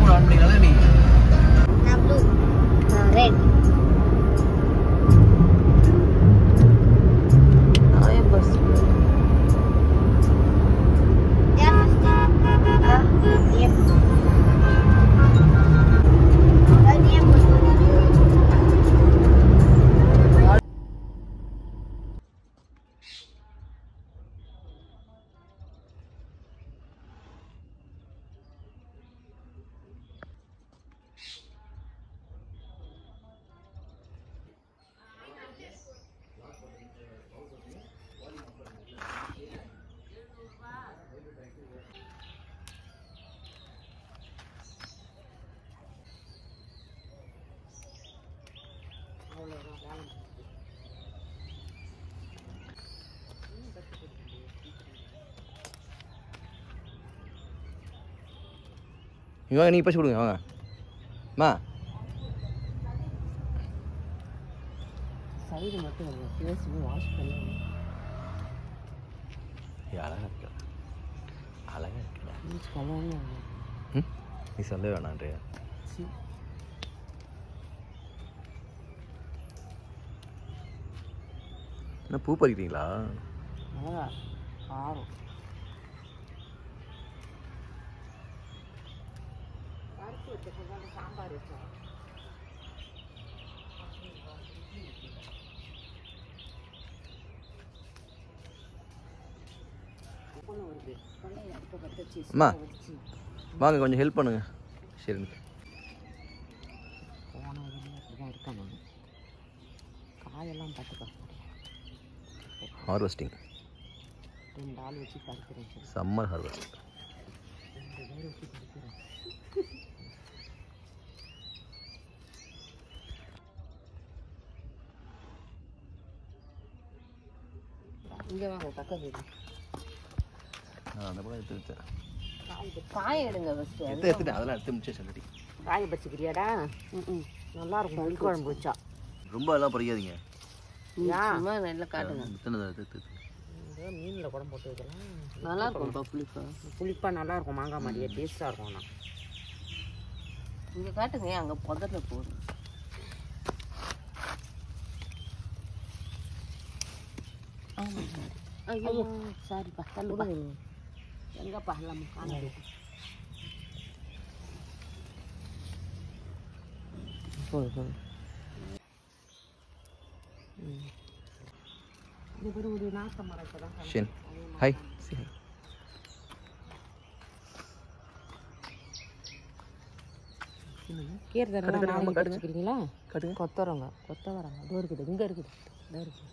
மூணு ஆன் பண்ணிக்கலாம் நீ நான் ப்ளூ ரெட் இவங்க நீங்கள் பசி கொடுங்க வாங்க. அம்மா சைடு மட்டும் ஃபேஸ் வாஷ் பண்ணி அழகாக இருக்கல அழகாக ம்? நீ சொல்ல வேணான்றியா என்ன பூ பறிக்கிறீங்களா? சாம்பார் வச்சோம் வச்சு அம்மா. வாங்க கொஞ்சம் ஹெல்ப் பண்ணுங்க. சரி காயெல்லாம் பார்த்துக்க ஹார்வெஸ்டிங் சம்மர் ஹார்வெஸ்ட் இங்கே வாங்க நான் அந்த பக்கம் எடுத்து காய் காய் எடுங்க ஃபஸ்ட்டு எடுத்து அதெல்லாம் எடுத்து முடிச்சு சொல்லி காய பறிச்சுக்கிறியாடா? ம் நல்லா இருக்கும். குழம்பு வச்சா. ரொம்ப எல்லாம் பறிக்காதீங்க. சும்மா நல்லா காட்டுங்க. மீனில் குழம்பு போட்டு வைக்கலாம். நல்லா இருக்கும்ப்பா புளிப்பா. புளிப்பாக நல்லா இருக்கும் மாங்காய் மாதிரியே டேஸ்ட்டாக இருக்கும் ஆனால் இங்கே காட்டுங்க அங்கே புதரில் போகுது ஐயோ. சாரிப்பா தள்ளுப்பா. எங்கப்பா? எல்லாம் காணாது போதும் போதும் இது ஒரு ஒரு நாட்டு மரம் இப்போ தான் ஷென் ஹாய் சி ஹாய் கீரை தரலாம் காட்டுங்க, நாளைக்கு காட்டுங்க. வச்சுக்கிறீங்களா காட்டுங்க கொத்தவரங்க இதோ இருக்குது இங்கே இருக்குது. இதோ இருக்குது.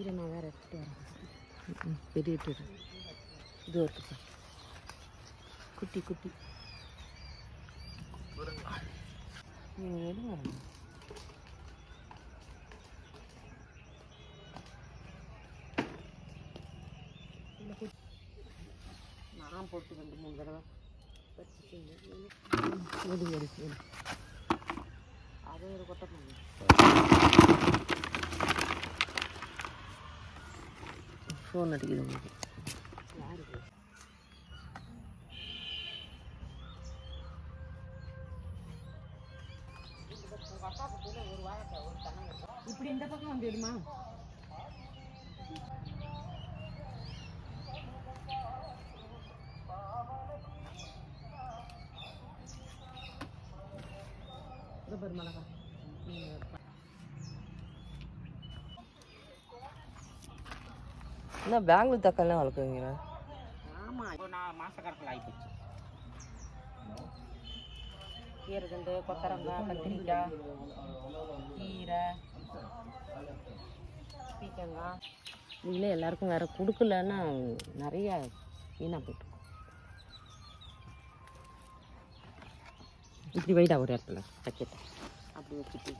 இதை நான் வேற எடுத்துட்டு வரேன். பெரிய இதோ இருக்குது குட்டி குட்டி. நீங்கள் எடுங்க நான் போட்டு ரெண்டு மூணு தடவை வச்சுக்கிங்க. எடு எடு எடு அதை ஒரு கொட்டை பண்ணு ஃபோன் அடிக்குது உங்களுக்கு. இப்படி இந்த பக்கம் வந்துடுமா? மிளகா என்ன பெங்களூர் தக்காளிலாம் வளர்க்குறீங்களா? ஆமாம் இப்போ நான் மாத கணக்கில் ஆகிப்போச்சு கீரை தண்டு கொத்தரங்காய் கத்திரிக்காய் கீரை பீக்கங்காய் இதில் எல்லாருக்கும் வேறு கொடுக்கலன்னா நிறைய வீணாக போயிட்டு இப்படி வைடா ஒரு இடத்துல பக்கெட்டை அப்படி வச்சுட்டு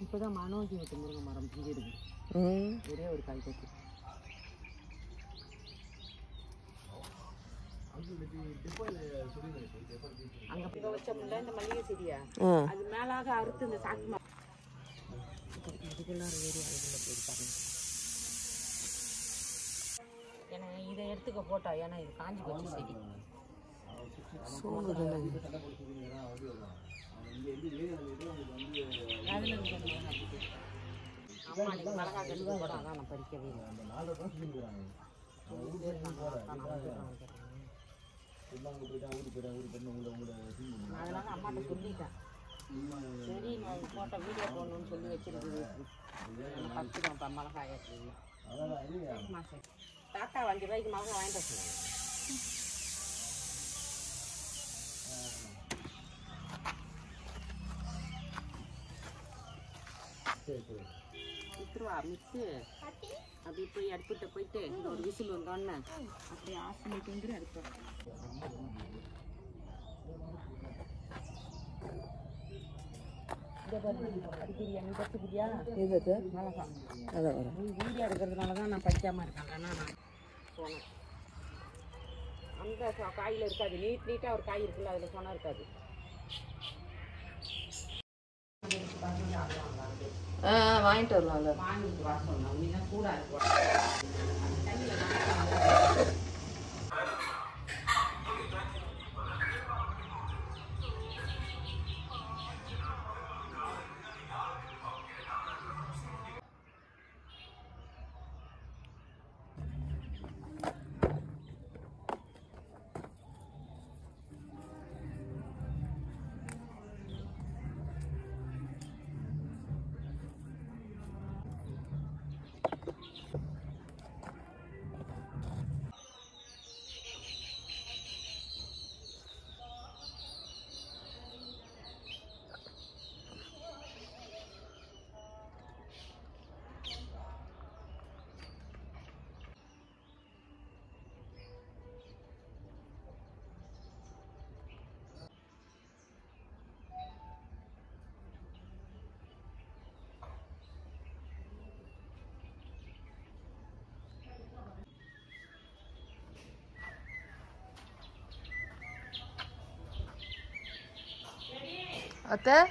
இப்போ தான் மனோஜ் வீட்டு முருங்கை மரம் ம் ஒரே ஒரு காய் பற்றி அங்க வச்சோம்ல இந்த மல்லிகை செடியா அது மேலாக அறுத்து இந்த சாக்கு பாருங்க ஏன்னா இதை எடுத்துக்க போட்டா ஏன்னா இது காஞ்சி போச்சு செடி தானே இது. அதுல இருந்து கொஞ்சம் மிளகாய் அதனால அம்மாட்ட சொல்லிட்டேன் சரி நான் போட்ட வீடியோ போடணும்னு சொல்லி வச்சிருக்குது நான் பறிச்சுக்கிறேன் இப்போ மிளகாய் அப்படின்னு மாசம் தாத்தா அஞ்சு ரூபாய்க்கு மிளகாய் வாங்கிட்டு வர சொன்னாங்க வித்துருவா மிக்ஸு அப்படியே போய் அடுப்பிட்ட போயிட்டு ஒரு விசில் வந்தோடனே அப்படியே ஆஃப் பண்ணிட்டு வந்துரு நீ வீடியோ எடுக்கிறதுனால தான் நான் படிக்காமல் இருக்கேன் நான் சொன்னேன். அந்த காயில இருக்காது. நீட் நீட்டாக ஒரு காய் இருக்குல்ல அதில் சொன்னா இருக்காது. வாங்கிட்டு வரலாம்ல. வாங்கிட்டு வர சொன்னா கூட இருக்கும் Até?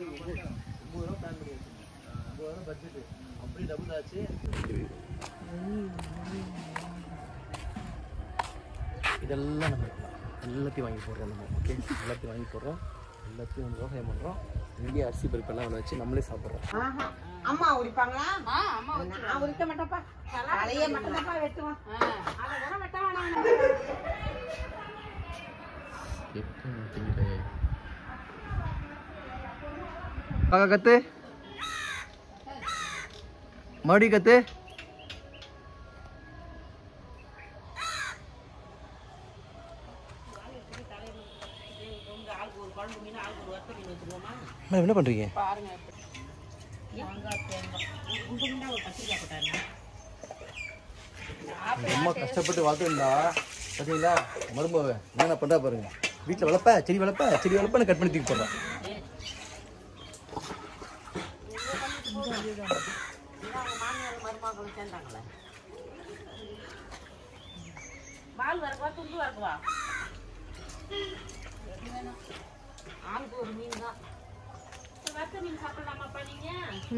ஒம்பது ரூபா பிளான் பண்ணி வச்சிருந்தேன் ஒம்பது ரூபா பட்ஜெட்டு அப்படி டபுள் ஆச்சு இதெல்லாம் நம்ம. எல்லாத்தையும் வாங்கி போடுறோம் நம்ம ஓகே எல்லாத்தையும் வாங்கி போடுறோம். எல்லாத்தையும் வந்து விவசாயம் பண்ணுறோம் இங்கேயே அரிசி பருப்பெல்லாம் ஒன்று வச்சு நம்மளே சாப்பிட்றோம். ஆஹா. அம்மா உரிப்பாங்களா? நான் உரிக்க மாட்டேன்ப்பா. தலையே அதை வெட்ட வேணாம். எப்போ காக்கா கத்து மறுபடியும் கத்து மேடம் என்ன பண்ணுறீங்க போட்டாருங்க அம்மா கஷ்டப்பட்டு வளர்த்துருந்தா பார்த்தீங்களா மருமக என்ன பண்ணுறா பாருங்க வீட்டில் வளர்ப்ப செடி வளர்ப்ப செடி வளர்ப்ப கட் பண்ணி தூக்கி போடுறேன் சேர்ந்தாங்களே பால் வரக்குவா துண்டு வரக்குவா ஆளுக்கு ஒரு மீன் தான்.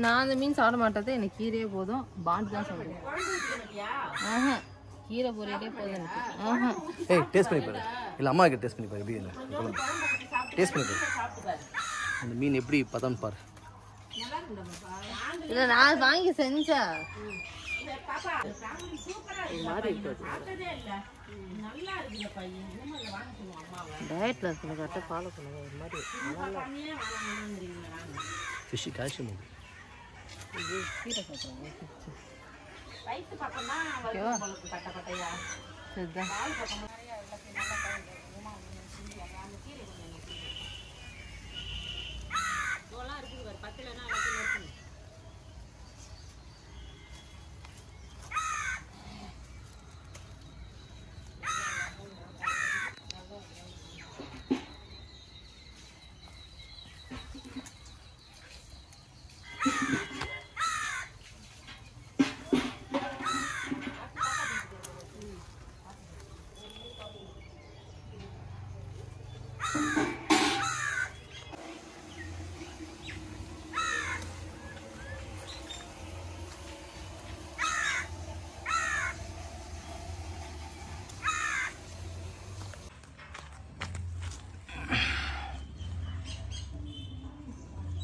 நான் அந்த மீன் சாப்பிட மாட்டேன் எனக்கு கீரையே போதும். பாண்ட் தான் சாப்பிடுவேன். ஆஹா கீரை பொரியலே போதும் எனக்கு. ஆஹா. ஏய் டேஸ்ட் பண்ணி பாரு. இல்லை அம்மா கிட்ட டேஸ்ட் பண்ணி பாரு எப்படி இல்லை? டேஸ்ட் பண்ணி பாரு. அந்த மீன் எப்படி பதான்னு பாரு. இல்லை நான் வாங்கி செஞ்சேன். பாப்பா சாமி சூப்பரா இருக்கு பார்த்ததே இல்ல நல்லா இருக்குல்லப்பா இன்னும் இதை வாங்க சொல்லுவோம் அம்மாவை டயட்டில் இருக்கணும் கரெக்டாக ஃபாலோ பண்ணுங்க ஒரு மாதிரி ஃபிஷ்ஷு கால்சியம் இது கீரை சாப்பிட்றாங்க வயிற்று பக்கம் தான் வருது உங்களுக்கு பட்ட பட்டையா சரிதான் பால் பக்கம் நிறையா எல்லாத்தையும் நல்லா கலந்து உமா ஒன்று செஞ்சு அந்த கீரை கொஞ்சம் எனக்கு இதெல்லாம் இருக்குது பாரு பத்துலன்னா எல்லாத்தையும் இருக்குது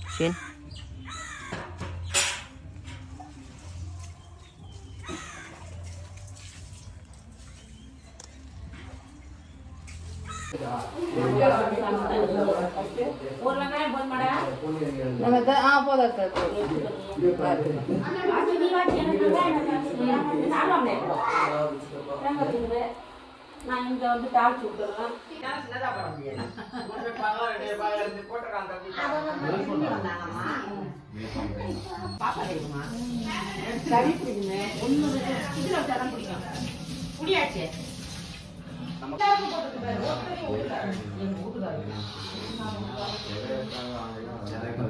ஷேன் ஒரு வெங்காயம் போதும் மாடா நம்ம தான் ஆ போதும் அக்கா, போதும். வாசி நீ வாசி எனக்கு வெங்காயம் எனக்கு சாப்பிடாமலே இருக்கோ தேங்காய் தூண்டு நான் இங்க வந்து தாளிச்சு விட்டுறேன் பாப்பா இருக்குமா சரி பிடிக்குமே ஒண்ணு இதுல பிடிக்கும்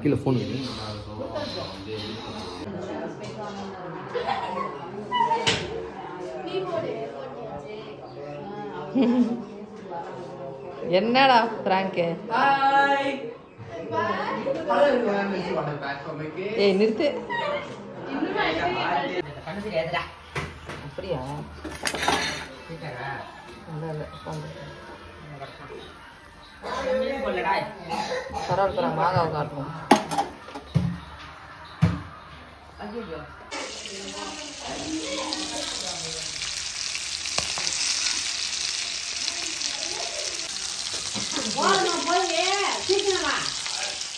கீழே ஃபோன் என்னடா பிராங்கு ஏய் நிறுத்து. அப்படியா? இல்லை இல்லை பரவாயில்ல பரவாயில்ல மாங்காவை காட்டுவோம் போகணும் போய் சீக்கிரமா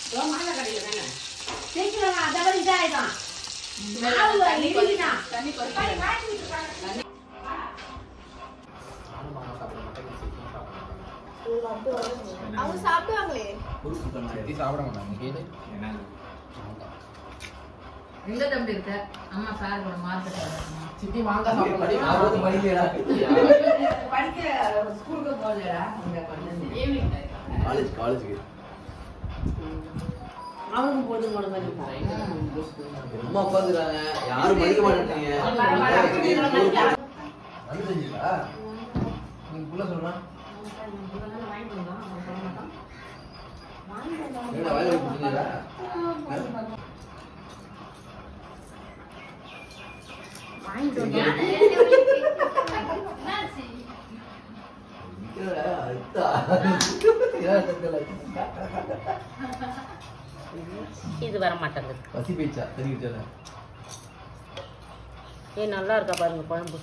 இதோ மாலை கடையில் தானே சீக்கிரமா அதை வரை அவங்க சாப்பிடுவாங்களே. எங்க தம்பி இருக்க? அம்மா சார் கூட மார்க்கெட் சித்தி சாப்பிட படிக்க ஸ்கூலுக்கு போகலடா ஈவினிங் காலேஜ் காலேஜுக்கு அவனுக்கு போதும் போட மாதிரி அம்மா உட்காந்துறாங்க யாரும் மாட்டேங்கிறீங்க. வந்து இது வர மாட்டேங்குது. பசி போயிடுச்சா? தெரிவிச்சல ஏ நல்லா இருக்கா பாருங்க குழம்பு.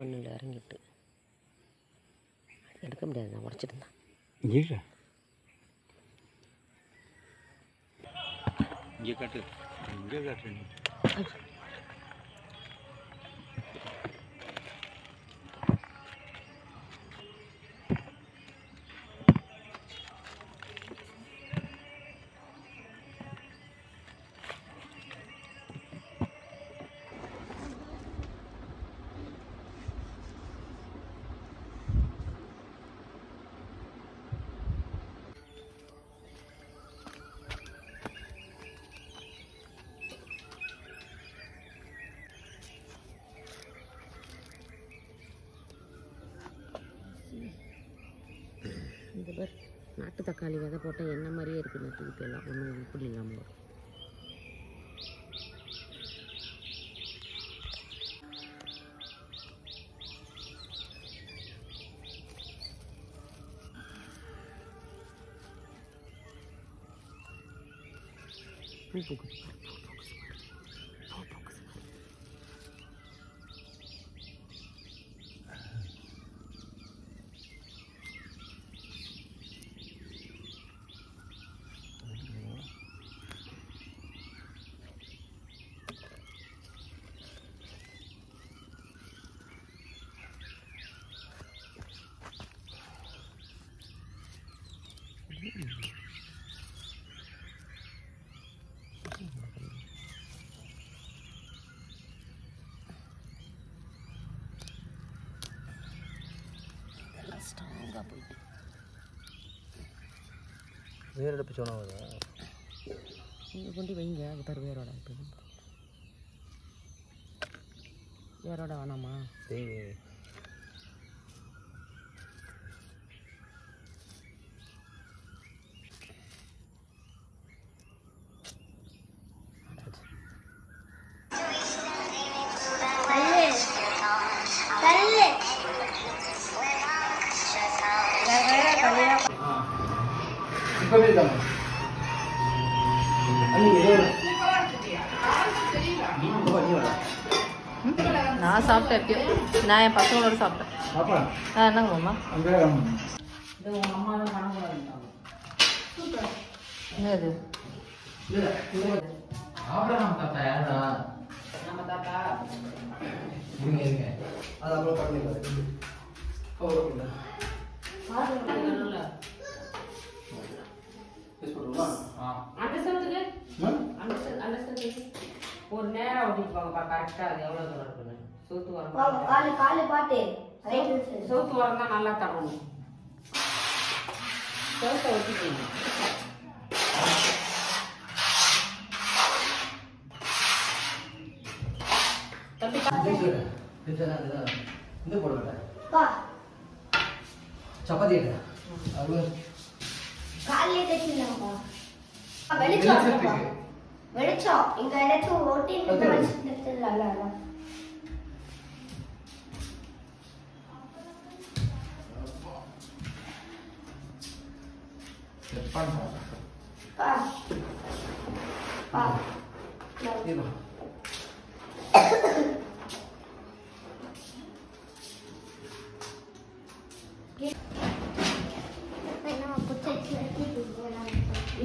ஒன்றில் இறங்கிட்டு எடுக்க முடியாது நான் உடச்சிட்டு இருந்தேன் இங்கே காட்டு இங்கே காட்டு தக்காளி விதை போட்டால் என்ன மாதிரியே இருக்குது திருப்பி எல்லாம் ஒன்றும் இப்படி இல்லாமல் ஸ்ட்ராங்காக போயிட்டு வேற சொன்னா வருதா நீங்கள் கொண்டு வைங்க அது பாரு வேரோட இப்போ. வேரோட வேணாமா? சரி நான் என் பசங்களோட சாப்பிட்டேன். பாப்பா. ஆ என்னங்க மாமா? அங்கே இது உங்கள் அம்மா தான் பண்ணக்கூடாதுட்டாங்க என்னது? இல்லை ஆப்ரஹாம் தாத்தா யாரா நம்ம தாத்தா இருங்க இருங்க அது அப்புறம் பண்ணிக்கலாம் ஓகே பேச போட்டுருமா ஆ அந்த சவுத்துக்கு மேம் அந்த சவு- அந்த சவுத்துக்கு ஒரு நேரம் ஓட்டிப்பாங்கப்பா கரெக்டாக அது எவ்வளோ தூரம் இருக்குன்னு சோத்து வரம் காலு காலு பாட்டு ரைட் சோத்து வரம் தான் நல்லா தரணும் சோத்தை ஒட்டிக்கணும் தம்பி இந்த போட வேண்டாம் பா. சப்பாத்தி எடுங்க அது காலையிலே தைச்சிடலாம்ப்பா வெளிச்சம் വിളിച്ചോ ഇതുവരെച്ചു വോട്ട് ചെയ്യുന്ന മത്സരത്തിലല്ലോ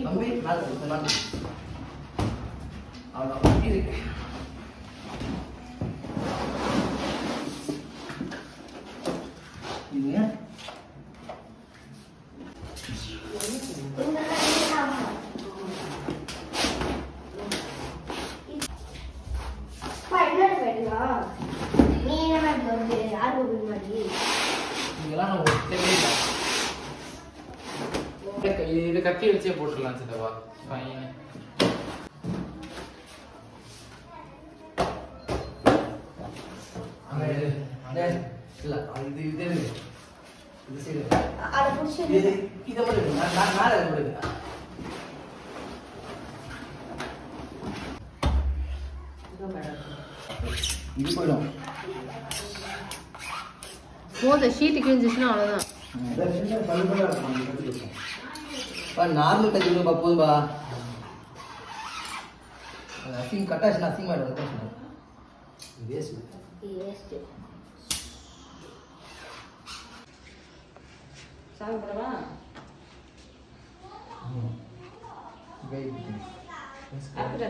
അമ്മി നാളെ നാളെ வச்சே போட்டுடலாம் சித்தப்பா. இல்ல இது. இது சரி. பிடிச்சி இது இதை மட்டும். நான் மேலே. இது போயிடும். போதும் ஷீட்டு கிழிஞ்சிச்சுன்னா அவ்வளோதான் நார்மல் கத்தி விடுப்பா போதும்பா அசிங் கட்டாச்சு அசிங்கமாயிடும் வேஸ்ட் வேஸ்ட் சாப்பிடவா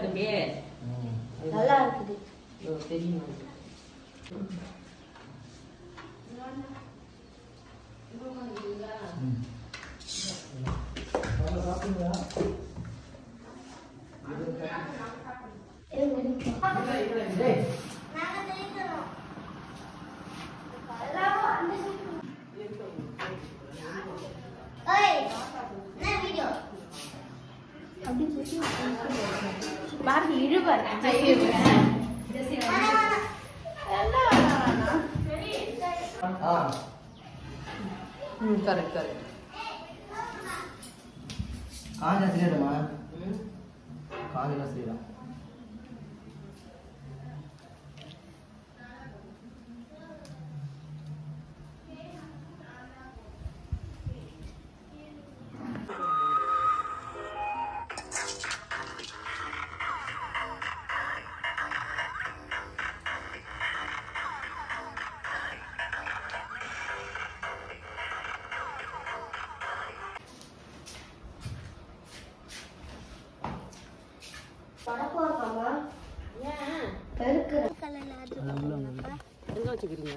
தம்பி நல்லா இருக்குது. தெரியுமா? எல்லாரும் அந்த ஏய் என்ன வீடியோ பாரதி இழுவர் ஆ ம் கரெக்ட் கரெக்ட் காஞ்சா சரியாடுமா காஞ்சா சரியா எங்க வச்சுக்கிறீங்க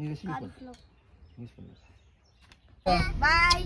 நீ பண்ணு. யூஸ் பண்ணு. பாய்